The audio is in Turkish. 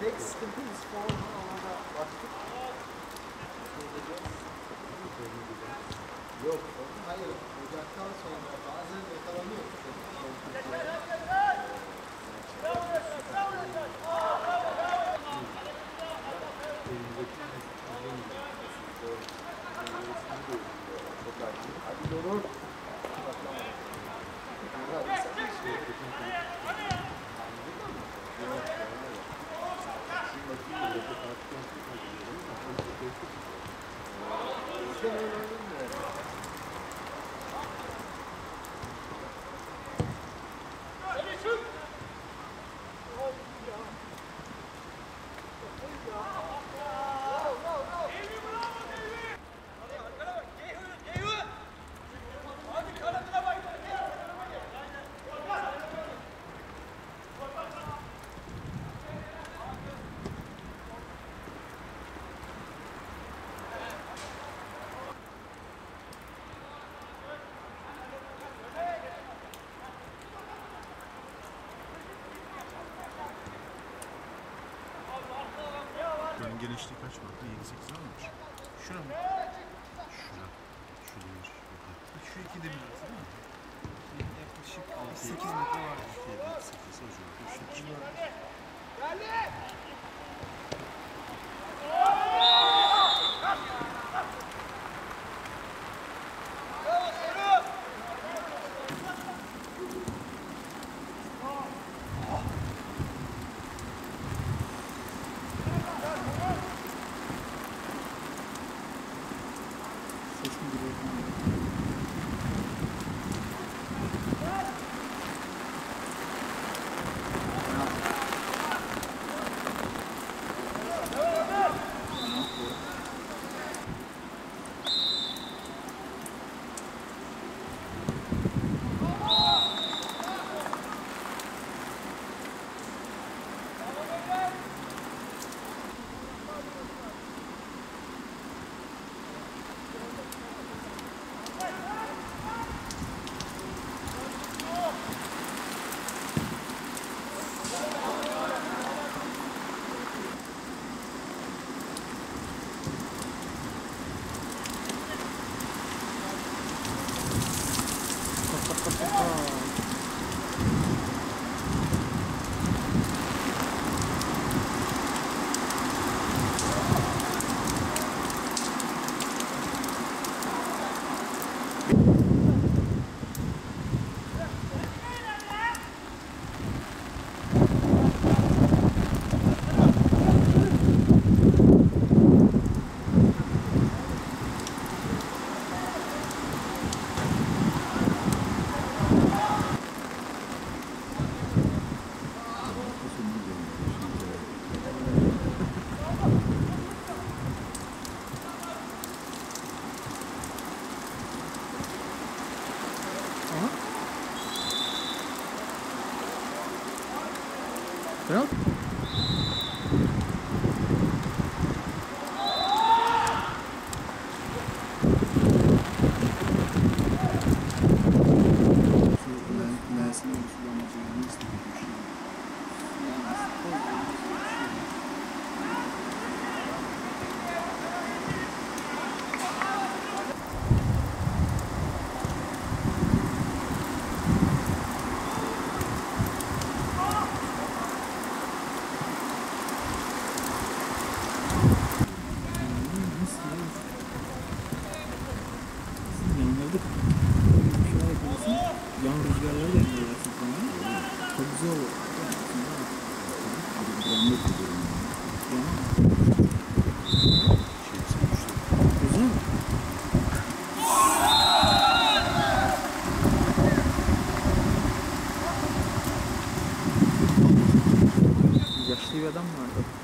Tek sıkıntımız forma alana baktık. Yok, hayır. Ocaktan sonra bazen yakalanıyor. Hadi doğru. Bunun genişliği kaç vardı? 7-8 almış. Şura mı? Şura. Şu değil. Şurada. Şu iki de biraz değil mi? Yaklaşık 6, 8 metre var. 7, 8 o civarda. Şu çıkıyor. Thank you. Pero Bir şeyler yapıyorsun. Yan rüzgarları da yapıyorsun falan. Çok güzel olur. Mi? Yaşlı bir adam vardı.